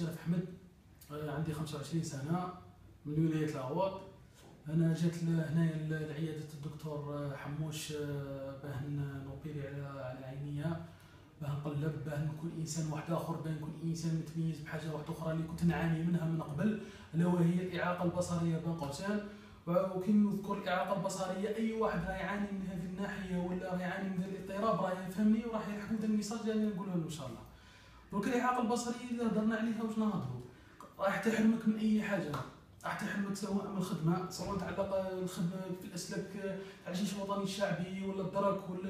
الشريف احمد آه، عندي 25 سنة من ولاية لاغوط أنا جات ل- هنايا لعيادة الدكتور آه، حموش باه نوبيري على على عينيا. باه نقلب باه نكون إنسان واحد آخر باه نكون إنسان متميز بحاجة واحدة أخرى اللي كنت نعاني منها من قبل الا وهي الإعاقة البصرية بين قوسين. وكي نذكر الإعاقة البصرية أي واحد راه يعاني من هذه الناحية ولا راه يعاني من الاضطراب راه يفهمني وراح هذا الميساج اللي نقوله له إن شاء الله. دروك الاعاقه البصريه اللي هضرنا عليها واش نهضروا؟ راح تحرمك من أي حاجة. راح تحرمك سواء من الخدمة سواء تعلق الخدمة في الأسلاك تاع الجيش الوطني الشعبي ولا الدرك ولا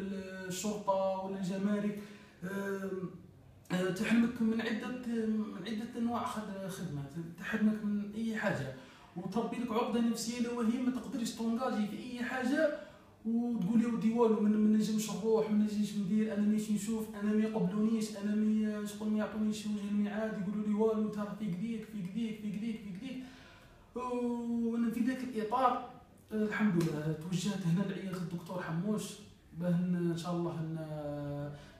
الشرطة ولا الجمارك. آه، تحرمك من عدة من عدة أنواع خد- خدمة. تحرمك من أي حاجة. وتربي لك عقدة نفسية لو هي ما تقدرش تونجاجي في أي حاجة وتقول يا ودي والو ما نجمش نروح ما نجمش ندير أنا ماشي نشوف أنا ما يقبلونيش أنا ما شغل ما يعطونيش وجه الميعاد يقولوا لي والو انت راه فيك ديك فيك ديك فيك ديك فيك ديك وأنا في ذاك الإطار الحمد لله توجهت هنا لعيادة الدكتور حموش باه إن شاء الله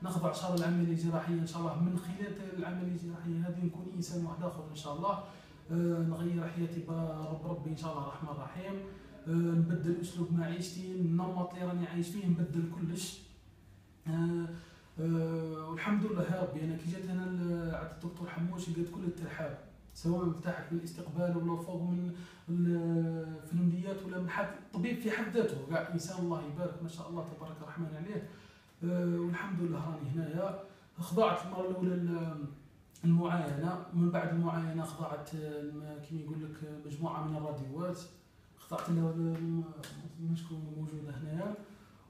نخضع إن شاء الله العملية الجراحيه إن شاء الله من خلال العملية الجراحيه هذه نكون إنسان واحد آخر إن شاء الله. آه، نغير حياتي برب ربي إن شاء الله الرحمن الرحيم. نبدل أسلوب معيشتي النمط اللي راني عايش فيه نبدل كلش. آه، آه، والحمد لله يا ربي أنا كي جيت هنا ل- عند الدكتور حموش لقيت كل الترحاب سواء من من الاستقبال ولا فوق من في ولا من حد الطبيب في حد ذاته كاع إنسان الله يبارك ما شاء الله تبارك الرحمن عليه. آه، والحمد لله راني هنايا. خضعت المرة الأولى المعاينة ومن بعد المعاينة خضعت آه، كيما يقول لك آه، مجموعة من الراديوات. لها الم- شكون موجوده هنايا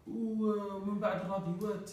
ومن بعد الراديوات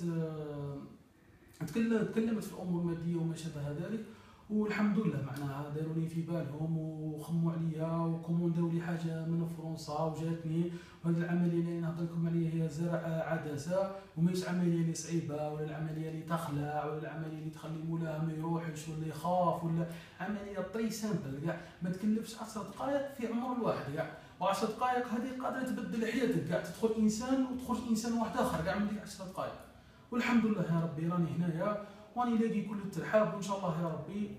تكلم- تكلمت في الأمور الماديه وما شابه ذلك والحمد لله معناها داروني في بالهم وخموا عليا وكومونداو لي حاجة من فرنسا وجاتني وهذه العملية اللي نهضر لكم عليها هي زرع عدسه وماهيش عمليه اللي صعيبه ولا العملية اللي تخلع ولا العملية اللي تخلي مولاها ما يروحش ولا يخاف ولا عمليه très simple كاع ما تكلفش 10 دقائق في عمر الواحد كاع و10 دقائق هذه قادرة تبدل حياتك كاع تدخل إنسان وتخرج إنسان واحد آخر. كاع من ديك 10 دقائق. والحمد لله يا ربي راني هنايا. واني لاقي كل الترحاب وإن شاء الله يا ربي.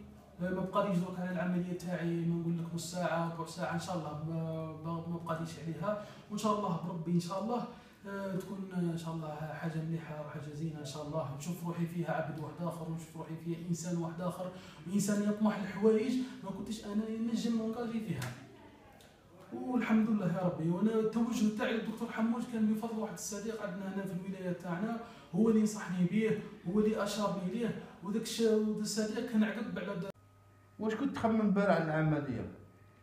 آه، ما بقاليش دوك على العملية تاعي. ما نقول لك نص ساعه ربع ساعة. إن شاء الله ما, بقاليش عليها. وإن شاء الله بربي إن شاء الله آه، تكون آه، إن شاء الله حاجة مليحة وحاجة زينة. إن شاء الله نشوف روحي فيها عبد واحد آخر ونشوف روحي فيها إنسان واحد آخر. وانسان يطمح لحوايج ما كنتش أنا نجم نونجاجي فيها. والحمد لله يا ربي. وأنا التوجه تاعي للدكتور حموش كان بفضل واحد الصديق عندنا هنا في الولاية تاعنا. هو اللي نصحني به هو اللي اشارني ليه. وذاك الصديق كان عقب على دا- واش كنت تخمم امبارح على العملية؟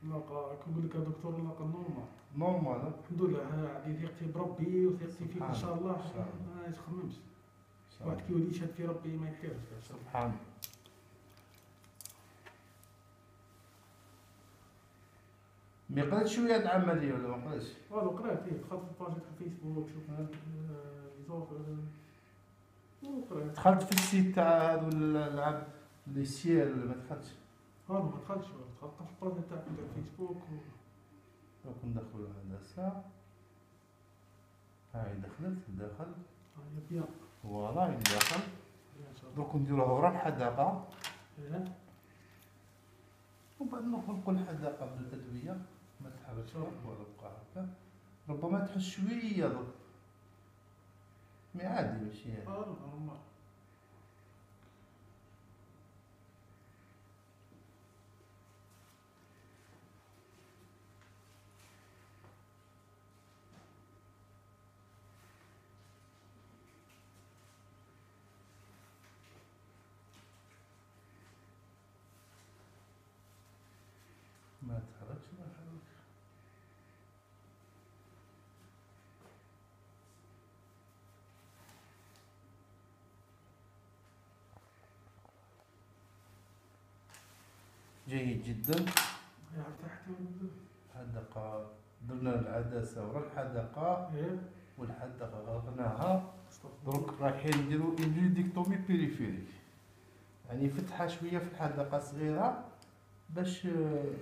لاقا كنقول لك يا دكتور لاقا normal normal الحمد لله عندي ثقتي بربي وثقتي فيك إن شاء الله. إن شاء الله. ما يتخممش. واحد كيولي يشهد في ربي ما يحكيش سبحان الله. ما قريت شوية العملية ولا ما قريتش؟ والو قريت فيه دخلت في ال page تاع فيسبوك شوف آه، لي دخلت في ال site تاع هذو الالعاب l'ICL ولا ما دخلتش؟ والو ما دخلتش. دخلت في ال page تاع فيسبوك و... دوك ندخلوا العدسة هاي دخلت دخل. voilà شاء الله. دوك نديروها ورا الحداقه إيه. وبعد نخلقوا الحداقه بالادويه ما تحركش روح ولا بقى هكا. ربما تحس شوية دوك مي عادي ماشي يعني. نورمال ما تحركش ما تحركش جيد جدا. الحدقة درنا العدسة ورا الحدقة والحدقة غلقناها استغفر دروك رايحين نديرو iridectomie périphérique يعني فتحة شوية في الحدقة صغيرة باش آه،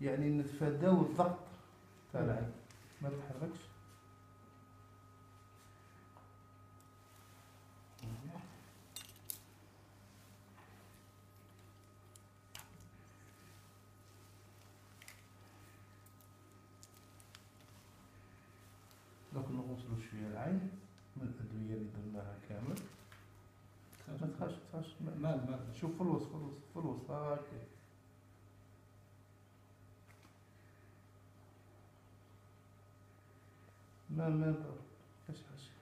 يعني نتفاداو الضغط. تاع العين. ما تتحركش نغسلو شوية العين من الادويه اللي درناها كامل ما تخافش ما تخافش ما- مال مال شوف في الوسط في الوسط في الوسط هاكا ما ما كاش حاجة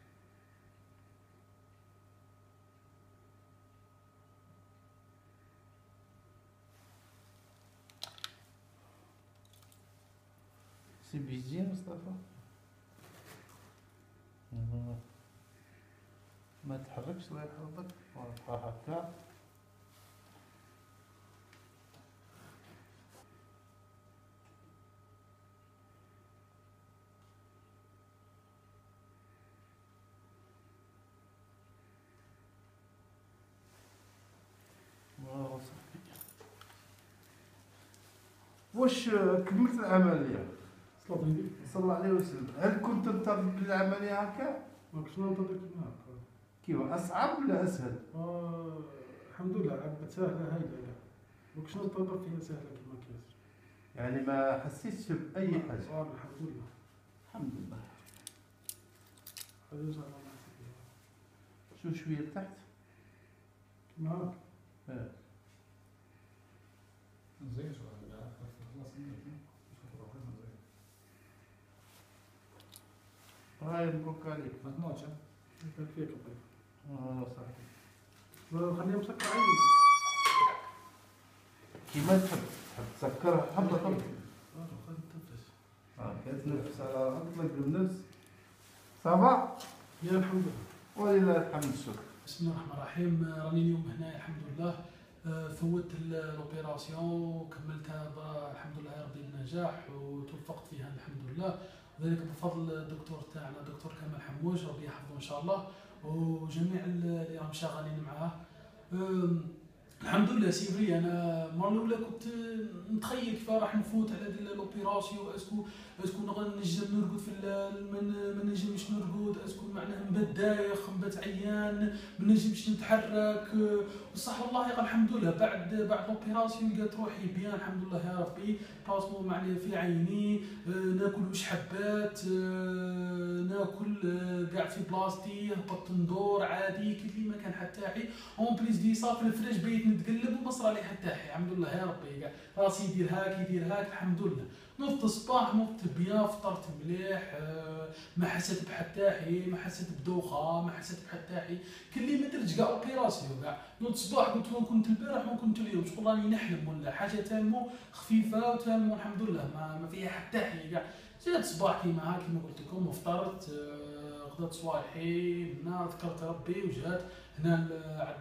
سي بيزي مصطفى. ما تحركش الله يحفظك. ها هكا الله صافي. واش كملت النبي صلى الله عليه وسلم. هل كنت تنتظر بالعملية هكا؟ ما كنتش ننتظر كيف؟ أصعب ولا أسهل؟ آه، الحمد لله عبت سهلة هايلة لا ما كنتش ننتظر فيها سهلة كما كياسر يعني ما حسيتش بأي حاجة. آه الحمد لله. الحمد لله. هذا الله. شو شوية تحت؟ كما هاك. آه. زين شو هذا خلاص منك شوف روحنا زين هاي مبروك عليك ها؟ كان فيك آه صحيح خليها مسكر عيني كيما تحب تحب تسكرها كتنفس على أطلق النفس ça va يا الحمد لله ولله الحمد الشكر بسم الله الرحمن الرحيم راني اليوم هنا الحمد لله فوت ال- ال opération وكملتها الحمد لله يا ربي بنجاح وتوفقت فيها الحمد لله وذلك بفضل الدكتور تاعنا دكتور كمال حموش ربي يحفظه إن شاء الله وجميع ال- اللي راهم شغالين معاه. الحمد لله c'est vrai أنا المرة الأولى كنت نتخيل كيف راح نفوت على هاد ال opération est-ce que est-ce que نجم نرقد في ما نجمش نرقد est-ce que معناها نبات دايخ نبات عيان ما نجمش نتحرك. بصح والله الحمد لله بعد بعد ال opération لقيت روحي bien الحمد لله يا ربي باسمو معناها في عيني ناكل وش حبات ناكل قاعد في بلاصتي هبطت ندور عادي كيف ما كان حتى حي en plus de ça في الفراش بيت نتقلب حتى حي. الحمد لله يا ربي راسي يدير هاك يدير هاك الحمد لله. نضت الصباح نضت bien فطرت مليح آه، ما حسيت بحتى حي ما حسيت بدوخة ما حسيت بحتى حي. كلي ما درتش كاع opération كاع نوض الصباح قلت وين كنت البارح وين كنت اليوم. شغل راني نحلم ولا حاجة tellement خفيفة و tellement الحمد لله ما, ما فيها حتى حي كاع جات صباح كيما ها كيما قلت لكم وفطرت غدات صوالحي هنا ذكرت ربي وجات هنا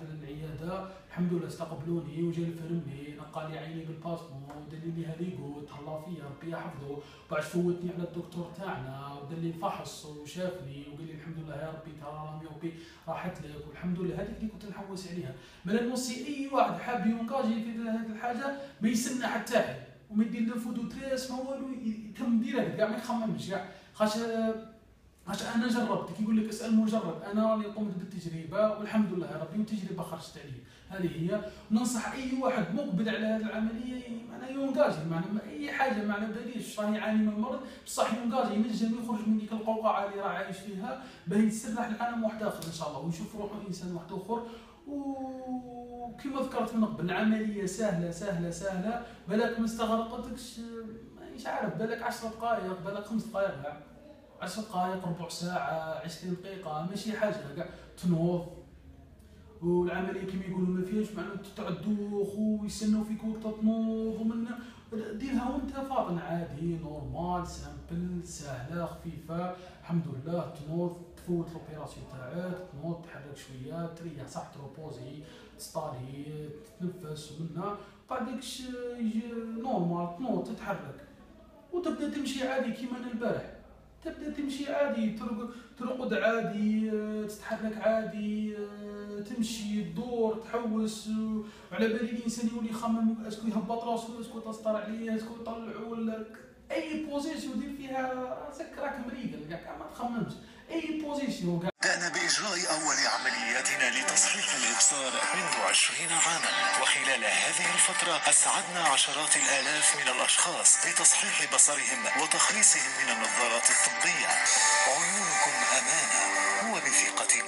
عند العيادة. الحمد لله استقبلوني وجا يفرمني نقى لي عيني بالباسبور. ودار لي هاليكو تهلا فيا ربي يحفظه بعد فوتني على الدكتور تاعنا. ودار لي الفحص وشافني وقال لي الحمد لله يا ربي ترى ميوبي راحت لك. والحمد لله هذيك اللي كنت نحوس عليها. مالا نوصي أي واحد حاب يونكاجي في هذه الحاجة ما يستنى حتى وما يدير له فودو تريس ما والو يتم ديريكت كاع ما يخممش. كاع خاش خاش أنا جربت. كي يقول لك اسأل مجرب أنا راني قمت بالتجربة والحمد لله ربي والتجربه خرجت عليه. هذه هي. ننصح أي واحد مقبل على هذه العملية معناها يونكاجي معناها أي حاجة معناها باليش راه يعاني من المرض. بصح يونكاجي ينجم يخرج من ديك القوقعه اللي راه عايش فيها. باه يتسرح لعالم واحد آخر إن شاء الله. ويشوف روحه إنسان واحد آخر. وكما ذكرت من قبل العملية سهلة سهلة سهلة. بالك ما استغرقتكش مانيش عارف. بالك 10 دقائق بالك 5 دقائق 10 دقائق ربع ساعة 20 دقيقة ماشي حاجة. كاع تنوض. والعملية كما يقولوا ما فيهاش معناها تقعد دوخ ويستناو فيك وقت تنوض ومن ديرها وانت فاطن. عادي normal simple سهلة خفيفة. الحمد لله تنوض تفوت l'opération تاعك تنوض تحرك شوية تريح صح ت reposer ت installer تتنفس ومنا بعد يجي normal تنوض تتحرك. وتبدأ تمشي عادي كيما البارح. تبدا تمشي عادي ترقد عادي آه، تتحرك عادي آه، تمشي تدور تحوس وعلى بالي الإنسان يولي يخمم est-ce que يهبط راسو est-ce que تسطر عليه est-ce que يطلعو ولا أي position دير فيها راسك راك مريقل كاع ما تخممش. أي position بدأنا بإجراء أول عملياتنا لتصحيح الإبصار منذ عشرين عاما. وخلال هذه الفترة أسعدنا عشرات الآلاف من الأشخاص لتصحيح بصرهم وتخليصهم من النظارات الطبية. عيونكم أمانة. وبثقة